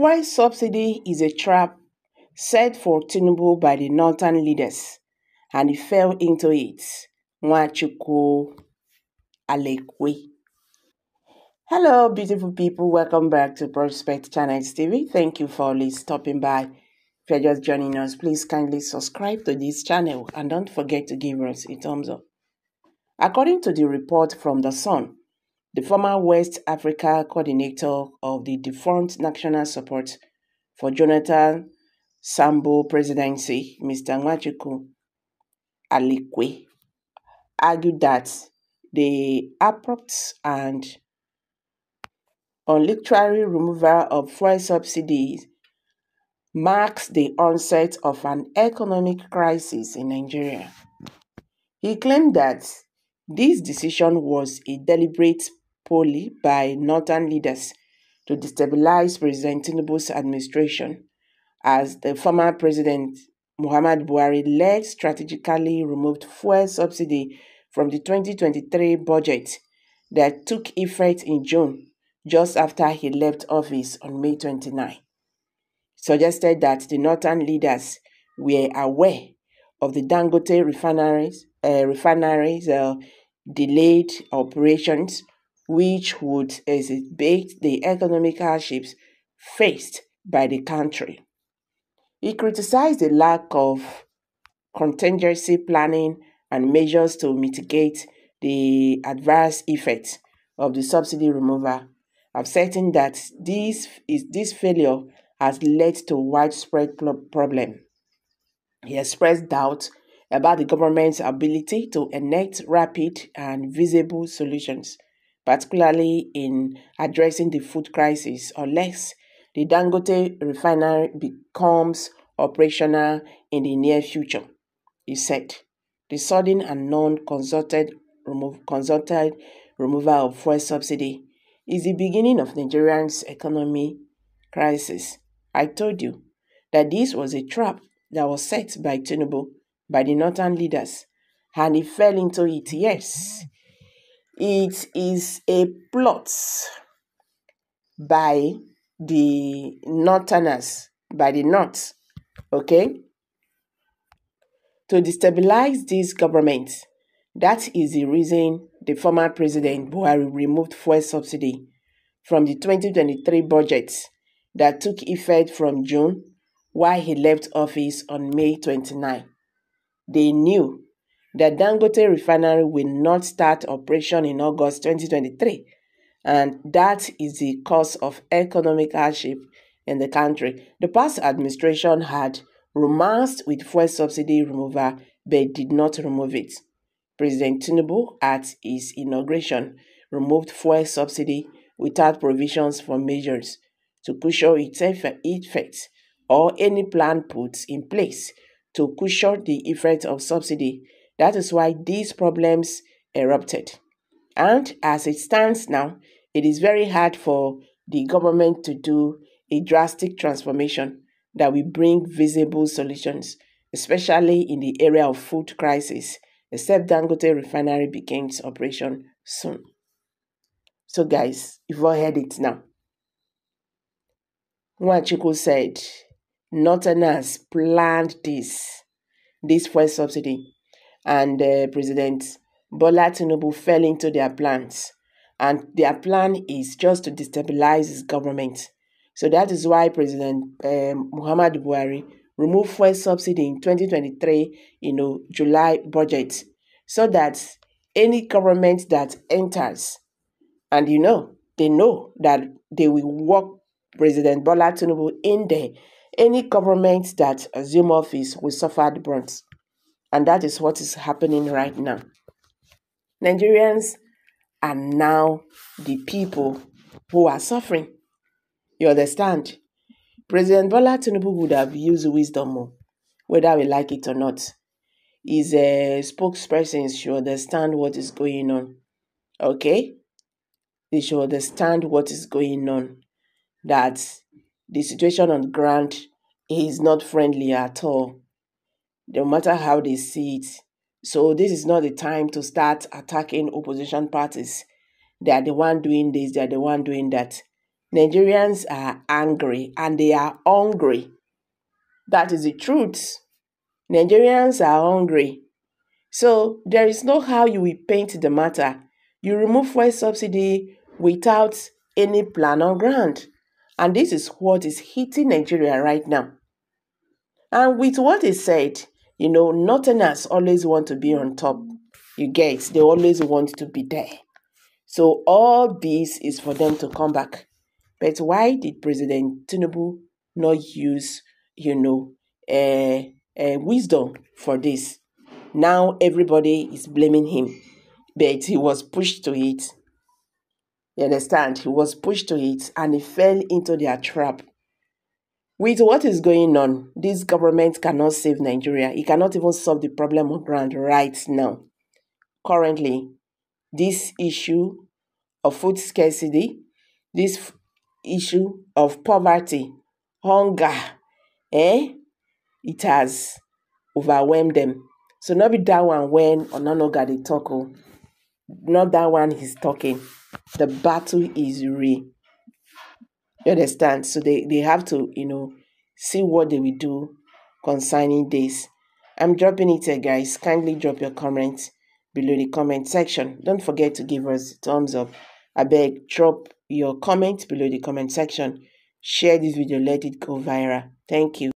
Fuel subsidy is a trap set for Tinubu by the northern leaders, and he fell into it. Nwachukwu Alakwe. Hello, beautiful people. Welcome back to Prospect Channels TV. Thank you for stopping by. If you're just joining us, please kindly subscribe to this channel and don't forget to give us a thumbs up. According to the report from The Sun, the former West Africa coordinator of the defunct National Support for Jonathan Sambo presidency, Mr. Nwachukwu Alakwe, argued that the abrupt and arbitrary removal of fuel subsidies marks the onset of an economic crisis in Nigeria. He claimed that this decision was a deliberate poorly by northern leaders to destabilize President Tinubu's administration as the former president Muhammad Buhari led strategically removed fuel subsidy from the 2023 budget that took effect in June just after he left office on May 29. Suggested that the northern leaders were aware of the Dangote refineries, uh, refineries uh, delayed operations which would exacerbate the economic hardships faced by the country. He criticized the lack of contingency planning and measures to mitigate the adverse effects of the subsidy removal, asserting that this, is, this failure has led to widespread problem. He expressed doubt about the government's ability to enact rapid and visible solutions particularly in addressing the food crisis, unless the Dangote refinery becomes operational in the near future. He said, the sudden and non-consulted remove, consulted removal of fuel subsidy is the beginning of Nigeria's economy crisis. I told you that this was a trap that was set by Tinubu, by the northern leaders, and he fell into it, yes. It is a plot by the Northerners, by the North, okay, to destabilize this government. That is the reason the former president Buhari removed fuel subsidy from the 2023 budget that took effect from June while he left office on May 29. They knew the Dangote refinery will not start operation in August 2023, and that is the cause of economic hardship in the country. The past administration had romanced with fuel subsidy removal but did not remove it. President Tinubu, at his inauguration, removed fuel subsidy without provisions for measures to cushion its effects or any plan put in place to cushion the effect of subsidy that is why these problems erupted. And as it stands now, it is very hard for the government to do a drastic transformation that will bring visible solutions, especially in the area of food crisis, except Dangote refinery begins operation soon. So guys, you've all heard it now. Nwachukwu said, Northerners planned this, this fuel subsidy and uh, President Bola Tinubu fell into their plans. And their plan is just to destabilize his government. So that is why President um, Muhammad Buhari removed fuel subsidy in 2023, you know, July budget, so that any government that enters, and you know, they know that they will work President Bola Tinubu in there. Any government that assume office will suffer the brunt. And that is what is happening right now. Nigerians are now the people who are suffering. You understand? President Bola Tinubu would have used wisdom more, whether we like it or not. His a spokesperson should understand what is going on. Okay? They should understand what is going on. That the situation on ground is not friendly at all no matter how they see it. So this is not the time to start attacking opposition parties. They are the one doing this, they are the one doing that. Nigerians are angry and they are hungry. That is the truth. Nigerians are hungry. So there is no how you will paint the matter. You remove fuel subsidy without any plan on ground. And this is what is hitting Nigeria right now. And with what is said, you know, Northerners always want to be on top. You get, they always want to be there. So all this is for them to come back. But why did President Tinubu not use, you know, uh, uh, wisdom for this? Now everybody is blaming him, but he was pushed to it. You understand? He was pushed to it and he fell into their trap. With what is going on, this government cannot save Nigeria. It cannot even solve the problem on ground right now. Currently, this issue of food scarcity, this issue of poverty, hunger, eh, it has overwhelmed them. So not be that one when Onanuga dey talk oh. Not that one he's talking. The battle is real. You understand? So they, they have to, you know, see what they will do concerning this. I'm dropping it here, guys. Kindly drop your comments below the comment section. Don't forget to give us thumbs up. I beg, drop your comment below the comment section. Share this video, let it go viral. Thank you.